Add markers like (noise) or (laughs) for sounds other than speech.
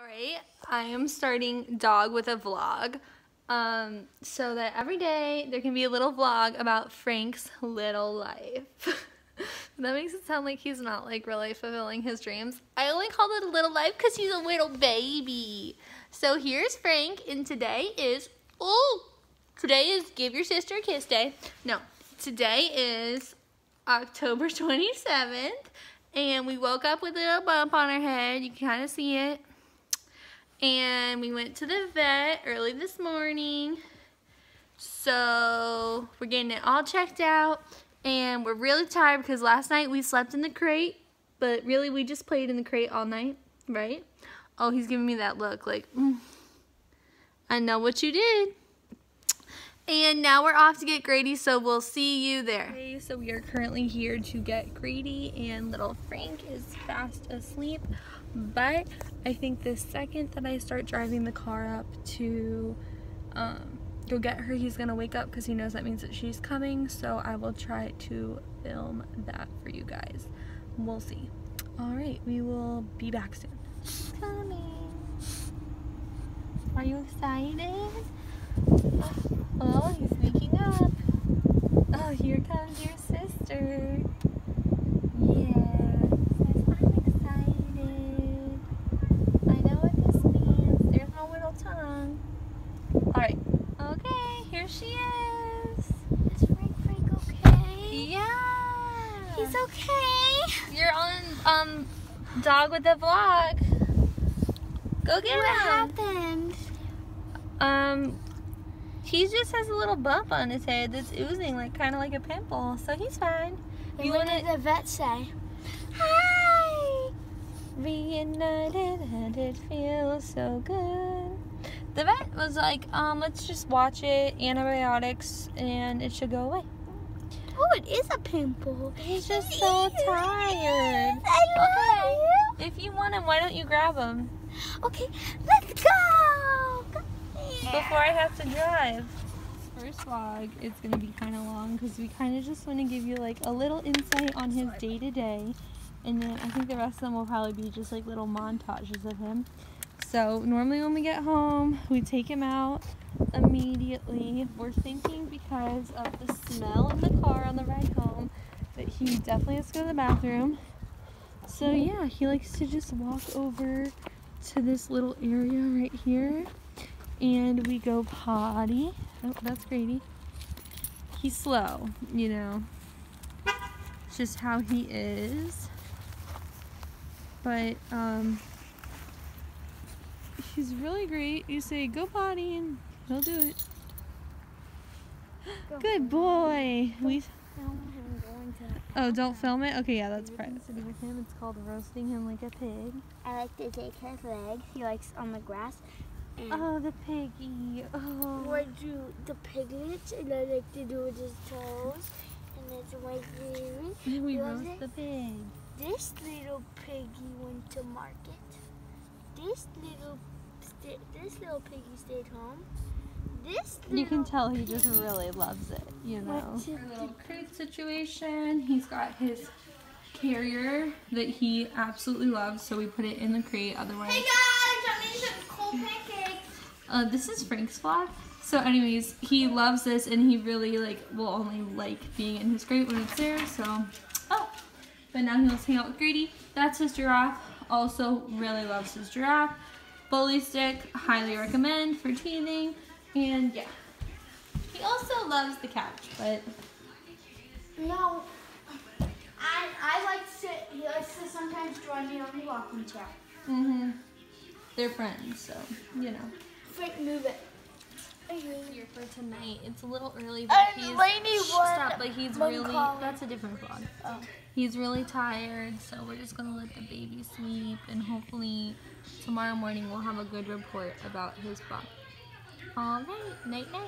Alright, I am starting dog with a vlog. Um, so that every day there can be a little vlog about Frank's little life. (laughs) that makes it sound like he's not like really fulfilling his dreams. I only call it a little life because he's a little baby. So here's Frank and today is, oh, today is give your sister a kiss day. No, today is October (laughs) 27th and we woke up with a little bump on our head. You can kind of see it and we went to the vet early this morning. So we're getting it all checked out and we're really tired because last night we slept in the crate, but really we just played in the crate all night, right? Oh, he's giving me that look like, mm, I know what you did. And now we're off to get Grady, so we'll see you there. Okay, so we are currently here to get Grady, and little Frank is fast asleep. But I think the second that I start driving the car up to um, go get her, he's gonna wake up because he knows that means that she's coming. So I will try to film that for you guys. We'll see. All right, we will be back soon. She's coming. Are you excited? Oh, he's waking up. Oh, here comes your sister. Yeah. Says, I'm excited. I know what this means. There's no little tongue. Alright. Okay, here she is. Is Frank Frank okay? Yeah. He's okay. You're on um dog with the vlog. Go get what him. What happened? Um he just has a little bump on his head that's oozing like kind of like a pimple, so he's fine. And you what did the vet say? Hi. Reunited and it feels so good the vet was like, um, let's just watch it, antibiotics, and it should go away. Oh, it is a pimple. He's just so tired. I love okay. If you want him, why don't you grab him? Okay, let's go. Before I have to drive. First vlog is going to be kind of long because we kind of just want to give you like a little insight on his day to day. And then I think the rest of them will probably be just like little montages of him. So normally when we get home, we take him out immediately. We're thinking because of the smell in the car on the ride home that he definitely has to go to the bathroom. So yeah, he likes to just walk over to this little area right here and we go potty. Oh, that's Grady. He's slow, you know. It's just how he is. But, um, He's really great. You say, go potty, and he'll do it. Go Good boy. We. Oh, don't film it? Okay, yeah, that's privacy with him. It's called roasting him like a pig. I like to take his legs. He likes on the grass. Mm. oh, the piggy. Oh. I do the piglets, and I like to do with his toes. And that's my favorite. And we roast the pig. This little piggy went to market. This little this little piggy stayed home. This you can tell he just really loves it, you know. Our little crate situation. He's got his carrier that he absolutely loves, so we put it in the crate. Otherwise, hey guys, I'm making some cold pancakes. Uh, this is Frank's vlog. So, anyways, he loves this, and he really like will only like being in his crate when it's there. So, oh, but now he wants to hang out with Grady. That's his giraffe. Also, really loves his giraffe. Bully stick, highly recommend for teething. And yeah. He also loves the couch, but. No. I, I like to sit, he likes to sometimes join me on the rocking chair. Mm-hmm. They're friends, so, you know. Frank, move it. Here for tonight. It's a little early, but and he's stop. But he's really that's a different vlog. Oh. He's really tired, so we're just gonna let the baby sleep, and hopefully tomorrow morning we'll have a good report about his bump. All right, night night.